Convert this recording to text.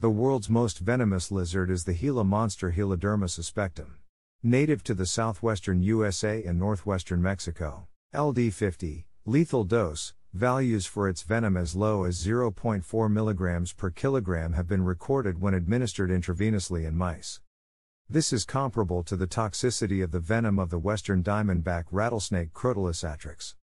The world's most venomous lizard is the Gila monster Heloderma suspectum. Native to the southwestern USA and northwestern Mexico. LD50, lethal dose, values for its venom as low as 0.4 mg per kilogram have been recorded when administered intravenously in mice. This is comparable to the toxicity of the venom of the western diamondback rattlesnake Crotalus atrox.